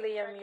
Kelly